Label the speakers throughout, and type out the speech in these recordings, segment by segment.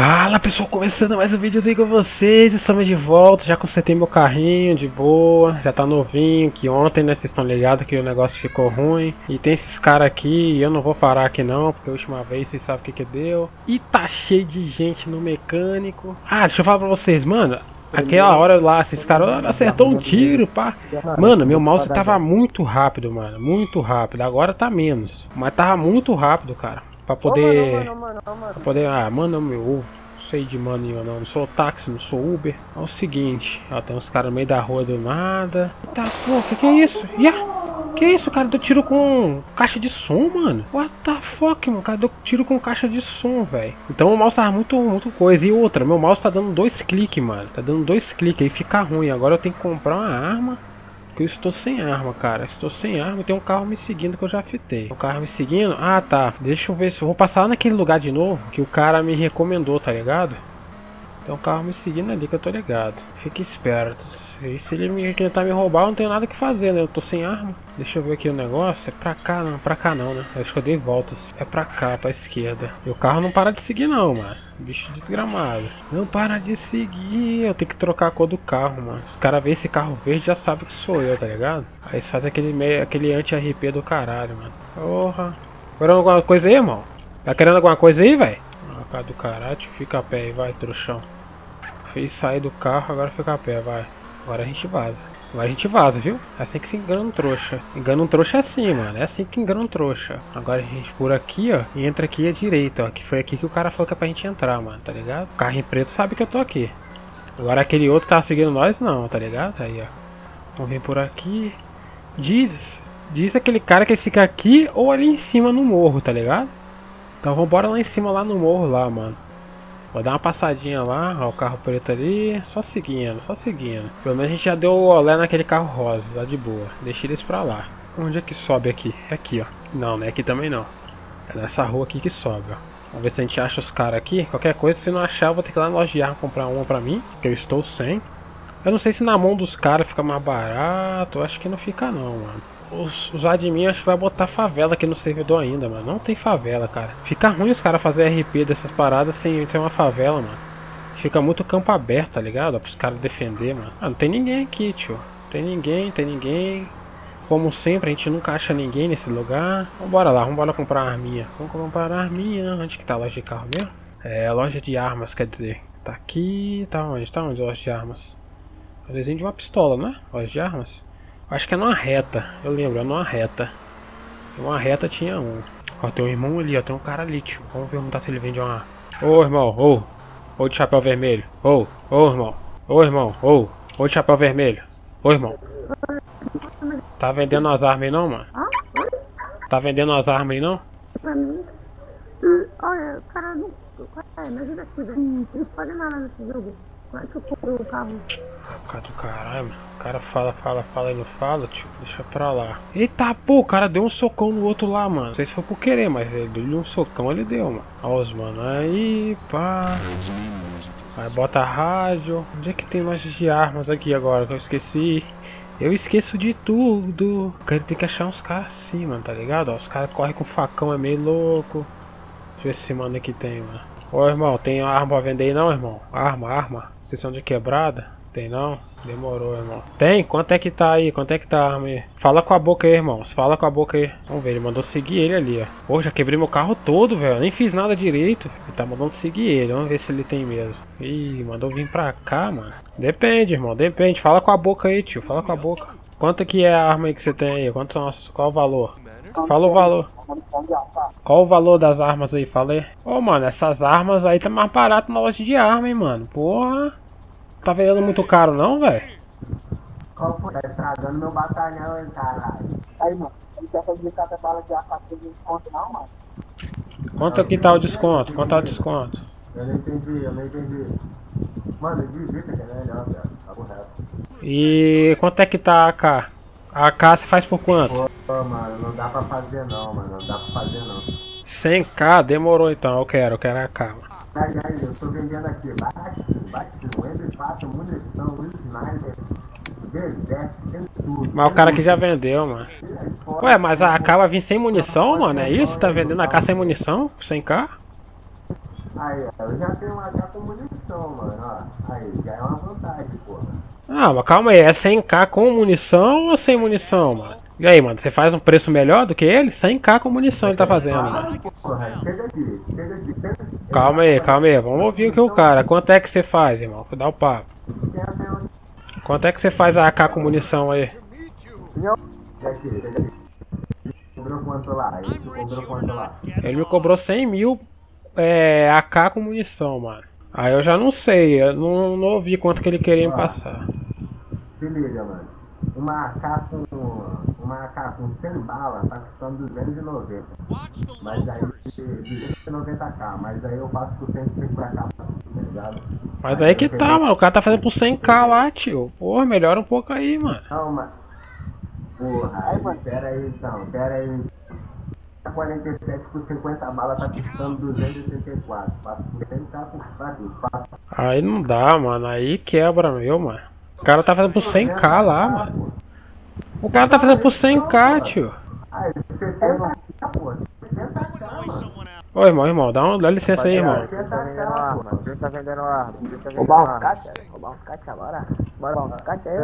Speaker 1: Fala pessoal, começando mais um vídeo aí com vocês, estamos de volta, já consertei meu carrinho de boa, já tá novinho, que ontem né, vocês estão ligados que o negócio ficou ruim E tem esses caras aqui, e eu não vou parar aqui não, porque a última vez vocês sabem o que que deu E tá cheio de gente no mecânico Ah, deixa eu falar pra vocês, mano, Aquela hora lá, esses caras acertou um tiro, pá. Mano, meu mouse tava muito rápido, mano. Muito rápido. Agora tá menos. Mas tava muito rápido, cara. Pra poder. Pra poder. Ah, manda meu ovo. Não sei de mano nenhum não. Não sou táxi, não sou Uber. É o seguinte, ó, tem uns caras no meio da rua do nada. Tá, pô, que que é isso? Yeah! Que isso, cara? Deu tiro com caixa de som, mano? What the fuck, mano? Cara, deu tiro com caixa de som, velho. Então o mouse tava muito, muito coisa. E outra, meu mouse tá dando dois cliques, mano. Tá dando dois cliques aí, fica ruim. Agora eu tenho que comprar uma arma eu estou sem arma, cara. Estou sem arma tem um carro me seguindo que eu já fitei. O carro me seguindo? Ah, tá. Deixa eu ver se eu vou passar lá naquele lugar de novo que o cara me recomendou, tá ligado? Tem um carro me seguindo ali que eu tô ligado. Fique esperto. E se ele me tentar me roubar, eu não tenho nada que fazer, né? Eu tô sem arma. Deixa eu ver aqui o negócio. É pra cá, não. Pra cá não, né? Acho que eu dei voltas. É pra cá, pra esquerda. E o carro não para de seguir, não, mano. Bicho desgramado. Não para de seguir. Eu tenho que trocar a cor do carro, mano. Os caras veem esse carro verde já sabem que sou eu, tá ligado? Aí faz aquele, meio, aquele anti-RP do caralho, mano. Porra. Querendo alguma coisa aí, irmão? Tá querendo alguma coisa aí, velho? Ah, cara do caralho. Fica a pé aí, vai, trouxão. Fez sair do carro, agora fica a pé, vai. Agora a gente vaza. Agora a gente vaza, viu? É assim que se engana um trouxa. Engana um trouxa é assim, mano. É assim que engana um trouxa. Agora a gente por aqui, ó. E entra aqui à direita, ó. Que foi aqui que o cara falou que é pra gente entrar, mano. Tá ligado? O carro em preto sabe que eu tô aqui. Agora aquele outro tá seguindo nós, não, tá ligado? Aí, ó. Vamos vir por aqui. Diz. Diz aquele cara que fica aqui ou ali em cima no morro, tá ligado? Então vambora lá em cima, lá no morro, lá, mano. Vou dar uma passadinha lá, ó, o carro preto ali, só seguindo, só seguindo. Pelo menos a gente já deu o olé naquele carro rosa, tá de boa. Deixa eles pra lá. Onde é que sobe aqui? É aqui, ó. Não, não é aqui também não. É nessa rua aqui que sobe, ó. Vamos ver se a gente acha os caras aqui. Qualquer coisa, se não achar, eu vou ter que ir lá na loja comprar uma pra mim, que eu estou sem. Eu não sei se na mão dos caras fica mais barato, eu acho que não fica não, mano os, os admin acho que vai botar favela aqui no servidor ainda, mano. Não tem favela, cara. Fica ruim os caras fazerem RP dessas paradas sem ter uma favela, mano. Fica muito campo aberto, tá ligado? Para os caras defender, mano. Ah, não tem ninguém aqui, tio. Tem ninguém, tem ninguém. Como sempre, a gente nunca acha ninguém nesse lugar. Vambora lá, vambora comprar arminha. Vamos comprar arminha. Onde que tá a loja de carro mesmo? É, loja de armas, quer dizer. Tá aqui, tá onde? Tá onde a loja de armas? Desenho de uma pistola, né? Loja de armas. Acho que é numa reta. Eu lembro, é numa reta. Uma reta tinha um. Ó, tem um irmão ali, ó. Tem um cara ali, tio. Vamos perguntar se ele vende uma. Ô, irmão, ô. Ô de chapéu vermelho. Ô, ô, irmão. Ô, irmão, ô. Ô de chapéu vermelho. Ô, irmão. Tá vendendo as armas aí não, mano? Tá vendendo as armas aí não?
Speaker 2: Pra mim. Olha, o cara não. Me ajuda. Não pode nada nesse jogo. É que eu compro o carro?
Speaker 1: Cara do caralho. O cara fala, fala, fala e não fala, tio. Deixa pra lá. Eita, pô, o cara deu um socão no outro lá, mano. Não sei se foi por querer, mas ele deu um socão, ele deu, mano. Ó os mano. Aí, pá. Aí bota rádio. Onde é que tem lojas de armas aqui agora? Que eu esqueci. Eu esqueço de tudo. Ele tem que achar uns caras assim, mano, tá ligado? Ó, os caras correm com facão, é meio louco. Deixa eu ver se mano aqui tem, mano. Ô irmão, tem arma pra vender aí não, irmão? Arma, arma. Sessão de quebrada? Tem não? Demorou, irmão. Tem? Quanto é que tá aí? Quanto é que tá a arma aí? Fala com a boca aí, irmãos. Fala com a boca aí. Vamos ver, ele mandou seguir ele ali, ó. Pô, já quebrei meu carro todo, velho. Nem fiz nada direito. Ele tá mandando seguir ele. Vamos ver se ele tem mesmo. Ih, mandou vir pra cá, mano. Depende, irmão. Depende. Fala com a boca aí, tio. Fala com a boca. Quanto que é a arma aí que você tem aí? Quanto são as... Qual o valor? Fala o valor. Qual o valor das armas aí? Falei. Ô, oh, mano, essas armas aí tá mais barato na loja de arma, hein, mano. Porra. Tá vendendo muito caro não, velho?
Speaker 2: Qual foi? Tá estragando meu batalhão, hein, caralho. Aí, mano. Não quer fazer cada bala de ar de desconto não, mano?
Speaker 1: Quanto que tá o desconto? Quanto tá o desconto?
Speaker 2: Eu não entendi, eu não entendi. Mano, digita que é melhor, velho. Tá correto.
Speaker 1: E quanto é que tá a AK? A AK você faz por quanto?
Speaker 2: Pô, mano, não dá pra fazer não, mano. Não dá pra fazer não.
Speaker 1: 100k? Demorou então, eu quero, eu quero a AK, mano.
Speaker 2: Aí, aí, eu tô vendendo aqui bate, bate, M4, munição, sniper,
Speaker 1: mas o cara que já vendeu, mano. Ué, mas a AK vai vir sem munição, mano? É isso? Tá vendendo a AK sem munição? 100k?
Speaker 3: Aí, ó, eu já tenho um AK com munição, mano, ó. Aí, já é uma vantagem, porra.
Speaker 1: Ah, mas calma aí, é 100k com munição ou sem munição, mano? E aí, mano, você faz um preço melhor do que ele? 100k com munição ele tá fazendo, mano. Calma aí, calma aí, vamos ouvir o que o cara. Quanto é que você faz, irmão? Vou o papo. Quanto é que você faz a AK com munição aí?
Speaker 3: Ele
Speaker 1: me cobrou 100 mil é, AK com munição, mano. Aí eu já não sei, eu não, não ouvi quanto que ele queria me passar.
Speaker 3: Se liga, mano. Uma AK com. Uma AK com 100 balas tá custando 290. Mas aí. 290k, mas aí eu passo por 105 pra cá, tá ligado?
Speaker 1: Mas aí que tá, mano. O cara tá fazendo por 100k lá, tio. Porra, melhora um pouco aí, mano.
Speaker 3: Não, mas. Porra, aí, pera aí então, pera aí. 47 por 50 balas tá custando 284. Passo por 100 tá por aqui. Passo
Speaker 1: Aí não dá, mano. Aí quebra meu, mano. O cara tá fazendo por 100k lá, mano. O cara tá fazendo por 100k, tio.
Speaker 3: Aí, 60k, pô. 60k, mano.
Speaker 1: Ô, irmão, irmão, dá, um, dá licença aí, irmão.
Speaker 3: 60k, pô.
Speaker 4: Quem tá vendendo arma? Tá
Speaker 5: Roubar uns? Roubar agora? Bora uns cacha aí,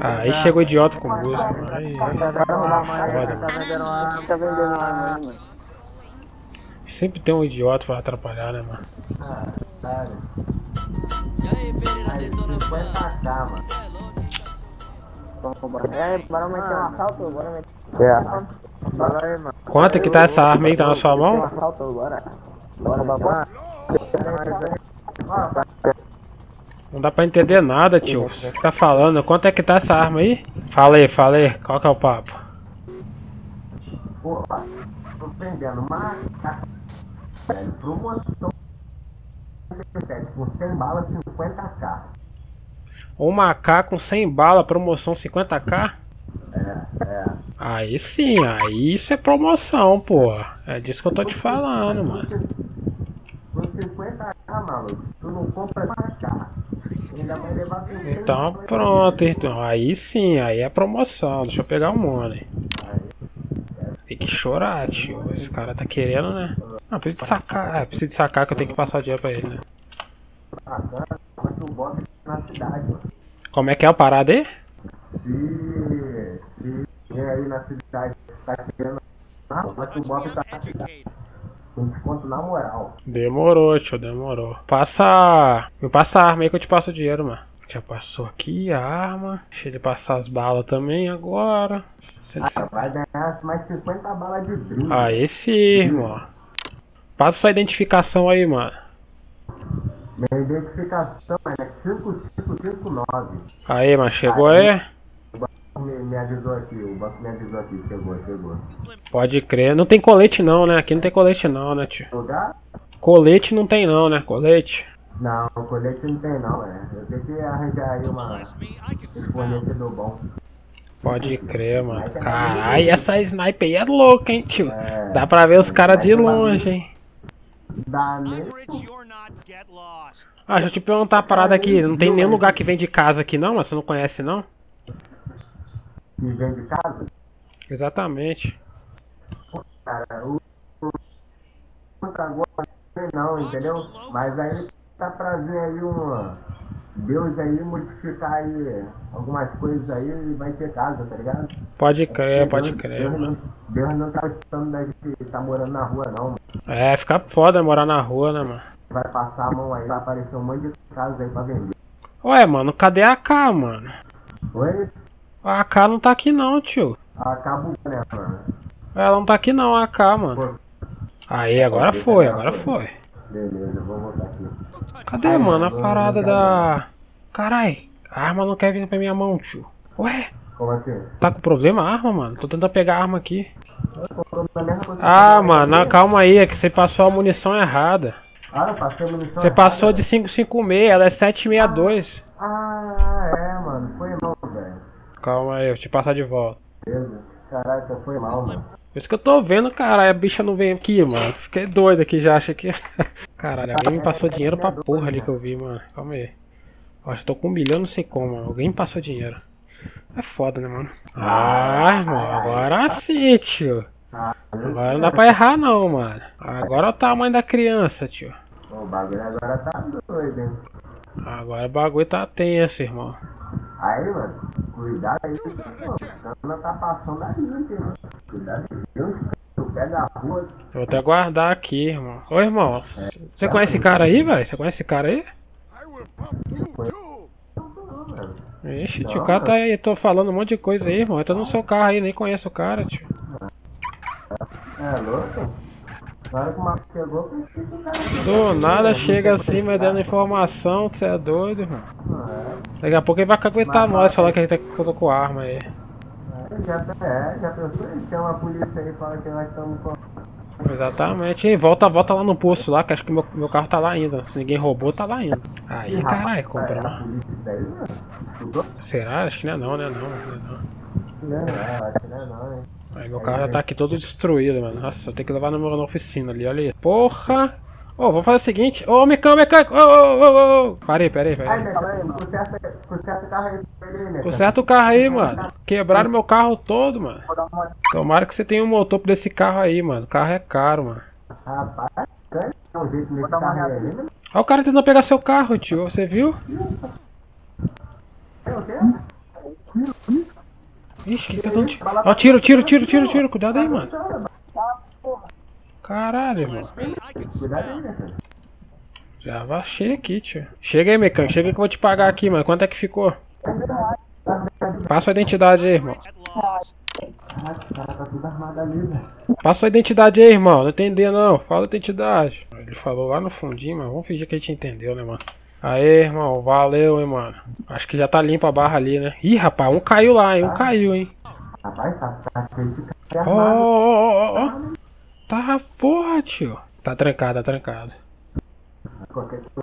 Speaker 4: aí?
Speaker 1: Chegou idiota com música.
Speaker 4: Tá arma aí?
Speaker 1: Foda,
Speaker 4: Quem tá vendendo arma?
Speaker 5: Quem tá mano?
Speaker 1: sempre tem um idiota pra atrapalhar, né, mano?
Speaker 3: Ah, sério. Aí, 50k, mano.
Speaker 5: Vamos roubar. É, bora meter um assalto, bora meter
Speaker 4: É. Fala aí, mano.
Speaker 1: Quanto que tá essa arma aí que tá na sua
Speaker 5: um
Speaker 1: mão?
Speaker 5: assalto, bora. Bora roubar.
Speaker 1: Não dá pra entender nada, tio. Você que tá falando? Quanto é que tá essa arma aí? Fala aí, fala aí. Qual que é o papo?
Speaker 3: Porra, tô vendendo uma AK. Velho, promoção. 57, com 100 balas, 50k.
Speaker 1: Uma AK com 100 bala, promoção 50k?
Speaker 3: É, é.
Speaker 1: Aí sim, aí isso é promoção, pô. É disso que eu tô te falando, mano.
Speaker 3: Com 50k, maluco, tu não compra uma AK. Ainda vai levar com 100
Speaker 1: Então
Speaker 3: balas.
Speaker 1: pronto, então. Aí sim, aí é promoção. Deixa eu pegar o money. Tem que chorar, tio. Esse cara tá querendo, né? Não, precisa de sacar. É, precisa de sacar que eu tenho que passar o dinheiro pra ele, né?
Speaker 3: Na cidade, mano.
Speaker 1: Como é que é a parada aí?
Speaker 3: Se, se vem aí na cidade, tá querendo. Ah, mas tu bota na cidade. Desconto na moral.
Speaker 1: Demorou, tio, demorou. Passa. Me passa a arma aí que eu te passo o dinheiro, mano. Já passou aqui a arma. Deixa ele passar as balas também agora.
Speaker 3: Ah, vai ganhar mais 50 balas de brinde.
Speaker 1: Aí sim, irmão. Passa sua identificação aí, mano.
Speaker 3: Minha identificação é 5559.
Speaker 1: Aí, mano, chegou aí?
Speaker 3: Me, me avisou aqui, o banco me avisou aqui, chegou, chegou.
Speaker 1: Pode crer. Não tem colete não, né? Aqui não tem colete não, né, tio?
Speaker 3: Lugar?
Speaker 1: Colete não tem não, né? Colete.
Speaker 3: Não, colete não tem não, é. Eu tenho que arranjar aí uma. Um fornecedor bom.
Speaker 1: Pode crer, mano. Caralho, essa sniper aí é louca, hein, tio? Dá pra ver os caras de longe, hein?
Speaker 6: Lost.
Speaker 1: Ah, deixa eu te perguntar uma parada aqui. Não tem nenhum lugar que vende casa aqui não? Você não conhece não?
Speaker 3: que vem de casa.
Speaker 1: Exatamente.
Speaker 3: Cara, o. Agora não entendeu? Mas aí tá pra vir aí um. Deus aí modificar aí algumas coisas aí e vai ter casa, tá ligado?
Speaker 1: Pode crer, pode
Speaker 3: Deus-
Speaker 1: crer,
Speaker 3: Deus
Speaker 1: mano.
Speaker 3: não, Deus não tá gostando da gente tá morando na rua não, mano.
Speaker 1: É, fica foda morar na rua, né, mano?
Speaker 3: Vai passar a mão aí, vai aparecer um monte de casa aí pra vender.
Speaker 1: Ué, mano, cadê a AK, mano?
Speaker 3: Oi?
Speaker 1: A AK não tá aqui não, tio.
Speaker 3: Acabou, né, mano?
Speaker 1: Ela não tá aqui não, a AK, mano. Aí, agora foi, agora foi.
Speaker 3: Beleza, vou voltar aqui.
Speaker 1: Cadê, mano, a parada da... Carai, a arma não quer vir pra minha mão, tio. Ué,
Speaker 3: Como assim?
Speaker 1: tá com problema a arma, mano? Tô tentando pegar a arma aqui. Ah,
Speaker 3: que-
Speaker 1: mano, calma aí, é que você passou a munição errada.
Speaker 3: Ah, eu passei a munição
Speaker 1: Você
Speaker 3: errada.
Speaker 1: passou de 556, ela é 762.
Speaker 3: Ah, é, mano. Foi mal, velho.
Speaker 1: Calma aí, eu vou te passar de volta.
Speaker 3: Beleza. Caraca, foi mal, mano.
Speaker 1: Por isso que eu tô vendo, cara, a bicha não vem aqui, mano. Fiquei doido aqui já, achei que. Caralho, alguém me passou dinheiro pra porra ali que eu vi, mano. Calma aí. Ó, eu tô com um milhão, não sei como, mano. Alguém me passou dinheiro. É foda, né, mano? Ah, irmão, agora sim, tio. Agora não dá pra errar, não, mano. Agora é o tamanho da criança, tio.
Speaker 3: O bagulho agora tá doido, hein?
Speaker 1: Agora o bagulho tá tenso, irmão.
Speaker 3: Aí, mano, cuidado aí, cara tá passando da gente, mano. Cuidado aí. Deus, tu pega a rua.
Speaker 1: Vou até guardar aqui, irmão. Ô, irmão, você conhece esse cara aí, velho? Você conhece esse cara aí? Ixi, tio, o cara tá aí, tô falando um monte de coisa aí, irmão. Entra no seu carro aí, nem conheço o cara, tio.
Speaker 3: É louco? Na hora que o Marcos chegou, eu o cara
Speaker 1: Do nada chega assim, me dando informação, você é doido, irmão. Daqui a pouco ele vai caguetar nós, falar que a gente tá com arma aí.
Speaker 3: já, é, já pensou? Ele chama a polícia aí e fala que nós estamos com.
Speaker 1: Exatamente. E volta, volta lá no posto lá, que acho que meu, meu carro tá lá ainda. Se ninguém roubou, tá lá ainda. Aí, caralho, compra,
Speaker 3: a
Speaker 1: mano.
Speaker 3: polícia isso daí, mano?
Speaker 1: Será? Acho que não é não, né? Não, não é não.
Speaker 3: Não, é, acho que não é não, hein?
Speaker 1: Aí meu carro já tá aqui todo destruído, mano. Nossa, eu tenho que levar no meu na oficina ali, olha aí. Porra! Ô, vou fazer o seguinte. Ô, mecânico, mecânico! Ô, ô, ô, ô! Parei,
Speaker 3: conserta, conserta o carro aí ele, né?
Speaker 1: Conserta o carro aí, mano. Quebraram meu carro todo, mano. Tomara que você tenha um motor pra esse carro aí, mano. O carro é caro, mano.
Speaker 3: Rapaz, tem um jeito nesse carro aí, né?
Speaker 1: Olha o cara tentando pegar seu carro, tio. Você viu?
Speaker 3: O quê?
Speaker 1: Ixi, que tá dando tiro? Ó, tiro, tiro, tiro, tiro, tiro. Cuidado aí, mano. Caralho, irmão.
Speaker 3: Cuidado aí, né?
Speaker 1: Já baixei aqui, tio. Chega aí, mecânico. Chega que eu vou te pagar aqui, mano. Quanto é que ficou? Passa a identidade aí, irmão.
Speaker 6: Get lost.
Speaker 3: Caraca, o cara tá tudo armado ali, velho.
Speaker 1: Passa a identidade aí, irmão. Não entender não. Fala a identidade. Ele falou lá no fundinho, mas vamos fingir que a gente entendeu, né, mano? Aê, irmão. Valeu, hein, mano. Acho que já tá limpa a barra ali, né? Ih, rapaz, um caiu lá, hein? Um caiu, hein?
Speaker 3: Rapaz, tá, tá
Speaker 1: Ó, ó,
Speaker 3: armado.
Speaker 1: Tá, porra, tio. Tá trancado, tá trancado.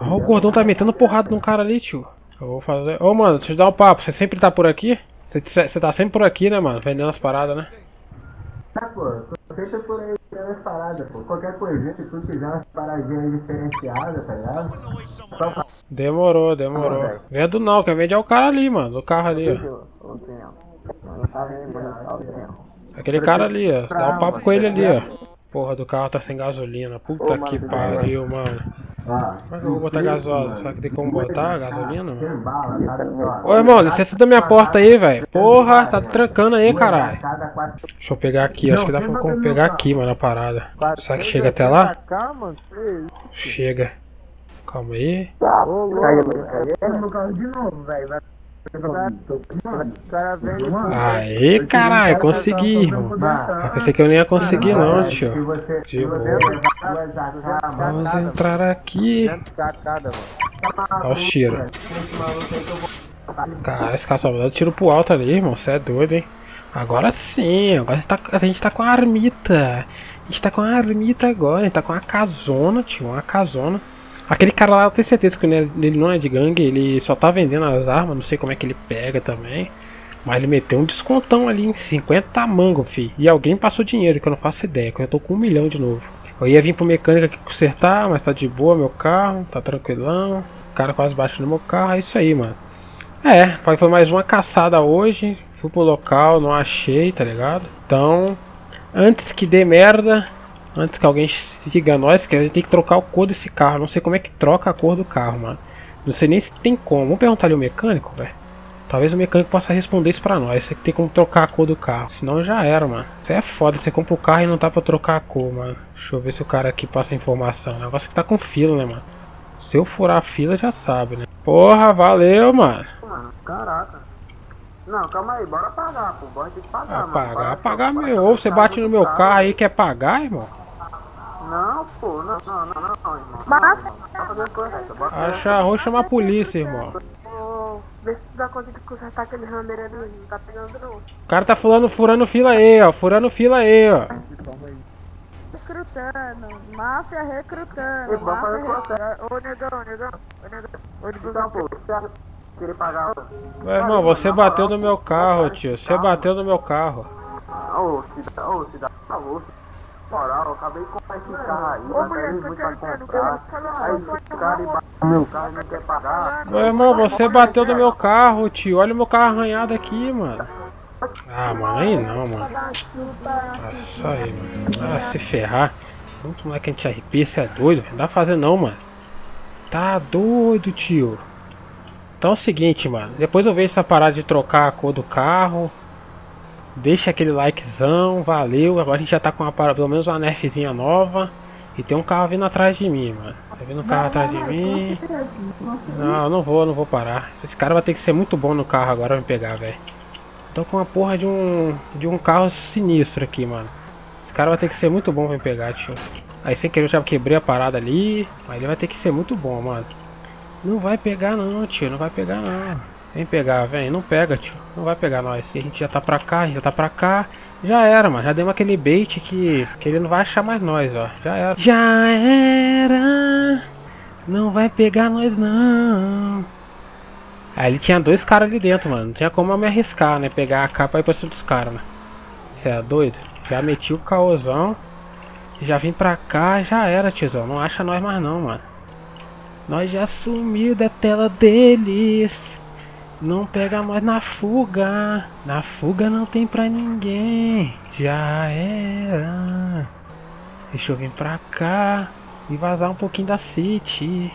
Speaker 1: Ó, o gordão tá metendo porrada num cara ali, tio. Eu vou fazer. Ô, mano, deixa eu te dar um papo. Você sempre tá por aqui? Você, você tá sempre por aqui, né, mano? Vendendo as paradas, né?
Speaker 3: Ah, pô, sempre por aí tirando as paradas, pô. Qualquer coisinha, se tu quiser umas paradinhas diferenciadas, tá ligado?
Speaker 1: Demorou, demorou. Vendo não, quem vende é o cara ali, mano. Do carro ali, ó.
Speaker 5: Tá. Tá.
Speaker 1: Aquele cara ali, ó. Dá um papo com ele ali, ó. Porra do carro tá sem gasolina. Puta que pariu, mano.
Speaker 3: Ó,
Speaker 1: Como é que eu vou botar gasosa? Será que tem como botar gasolina, mano?
Speaker 3: Bala, tá?
Speaker 1: Ô, irmão, licença da minha porta aí, velho. Porra, tá trancando aí, caralho. Deixa eu pegar aqui, acho que dá pra como pegar aqui, mano, a parada. Será que chega até lá?
Speaker 4: Mano.
Speaker 1: Chega. Calma aí.
Speaker 4: Ô, O
Speaker 1: Aê, caralho, consegui, irmão. Eu pensei que eu não ia conseguir, não, tio. De boa. Vamos entrar aqui.
Speaker 4: cada, mano.
Speaker 1: Olha o
Speaker 3: aí que eu vou
Speaker 1: Cara, esse cara só dá tiro pro alto ali, irmão. Você é doido, hein? Agora sim, agora a gente, tá, a gente tá com a armita. A gente tá com a armita agora, a gente tá com a casona, tio, uma casona. Aquele cara lá, eu tenho certeza que ele não é de gangue, ele só tá vendendo as armas, não sei como é que ele pega também. Mas ele meteu um descontão ali em 50 mango, fi. E alguém passou dinheiro, que eu não faço ideia, que eu tô com um milhão de novo. Eu ia vir pro mecânico aqui consertar, mas tá de boa meu carro, tá tranquilão. O cara quase bate no meu carro, é isso aí, mano. É, foi mais uma caçada hoje. Fui pro local, não achei, tá ligado? Então, antes que dê merda, antes que alguém siga nós, que a gente tem que trocar o cor desse carro. Não sei como é que troca a cor do carro, mano. Não sei nem se tem como. Vamos perguntar ali o mecânico, velho. Talvez o mecânico possa responder isso pra nós. Você que tem como trocar a cor do carro. Senão já era, mano. Isso é foda. Você compra o carro e não tá pra trocar a cor, mano. Deixa eu ver se o cara aqui passa informação. O negócio é que tá com fila, né, mano? Se eu furar a fila, já sabe, né? Porra, valeu, mano.
Speaker 5: Mano, caraca. Não, calma aí, bora pagar, pô. Bora ter que pagar, mano.
Speaker 1: Apagar,
Speaker 5: Bora-
Speaker 1: apagar
Speaker 5: bora-
Speaker 1: meu. Ou você bate no meu carro aí quer pagar, irmão?
Speaker 5: Não, pô, não, não, não, não, irmão. Não, irmão. Tá
Speaker 1: Acha ruim chamar a polícia, irmão.
Speaker 2: Ô, vê se tu dá conta de consertar aquele hammer ali, não tá pegando não.
Speaker 1: O cara tá fulano, furando fila aí, ó. Furando fila aí, ó.
Speaker 2: Recrutando, máfia recrutando,
Speaker 5: fazer
Speaker 2: máfia recrutando. Ô, negão, negão, ô, negão, ô, de
Speaker 5: Então, pô, querer pagar.
Speaker 1: Meu irmão, você bateu no meu carro, tio. Você bateu no meu carro.
Speaker 5: Ô, cidadão, ô, cidadão, por favor. Moral, eu acabei comprar esse carro aí, mas
Speaker 2: tô
Speaker 5: muito pra comprar. Aí
Speaker 2: fala,
Speaker 5: esse cara embaixo do meu carro e não quer pagar.
Speaker 1: Meu irmão, você bateu no meu carro, tio. Olha o meu carro arranhado aqui, mano. Ah, mano, aí não, mano. Nossa, aí, mano. Ah, se ferrar. Muito moleque a gente RP, você é doido? Não dá pra fazer não, mano. Tá doido, tio. Então é o seguinte, mano. Depois eu vejo essa parada de trocar a cor do carro. Deixa aquele likezão, valeu. Agora a gente já tá com uma, pelo menos uma nerfzinha nova. E tem um carro vindo atrás de mim, mano. Tá vindo um carro atrás de mim. Não, não vou, não vou parar. Esse cara vai ter que ser muito bom no carro agora pra me pegar, velho. Tô com uma porra de um de um carro sinistro aqui, mano. Esse cara vai ter que ser muito bom pra me pegar, tio. Aí sem querer eu já quebrei a parada ali. Mas ele vai ter que ser muito bom, mano. Não vai pegar não, tio. Não vai pegar não. Vem pegar, vem. Não pega, tio. Não vai pegar nós. A gente já tá pra cá, já tá pra cá. Já era, mano. Já demos aquele bait que, que ele não vai achar mais nós, ó. Já era. Já era. Não vai pegar nós, não. Aí ele tinha dois caras ali dentro, mano. Não tinha como eu me arriscar, né? Pegar a capa e ir pra cima dos caras, né? Você é doido? Já meti o caosão. Já vim pra cá, já era, tiozão. Não acha nós mais não, mano. Nós já sumiu da tela deles. Não pega mais na fuga. Na fuga não tem pra ninguém. Já era. Deixa eu vir pra cá e vazar um pouquinho da City.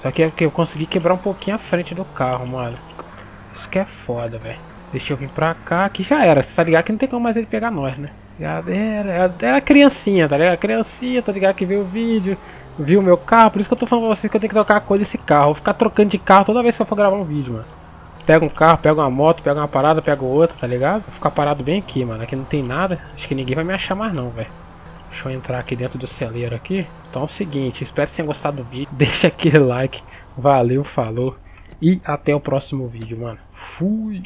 Speaker 1: Só que é que eu consegui quebrar um pouquinho a frente do carro, mano. Isso que é foda, velho. Deixa eu vir pra cá, que já era. Você tá ligado que não tem como mais ele pegar nós, né? Já era, era criancinha, tá ligado? Criancinha, tá ligado que viu o vídeo, viu o meu carro. Por isso que eu tô falando pra vocês que eu tenho que trocar a cor desse carro. Vou ficar trocando de carro toda vez que eu for gravar um vídeo, mano. Pega um carro, pega uma moto, pega uma parada, pega outra, tá ligado? Vou ficar parado bem aqui, mano. Aqui não tem nada. Acho que ninguém vai me achar mais não, velho. Deixa eu entrar aqui dentro do celeiro aqui. Então é o seguinte, espero que tenham gostado do vídeo. Deixa aquele like. Valeu, falou. E até o próximo vídeo, mano. Fui!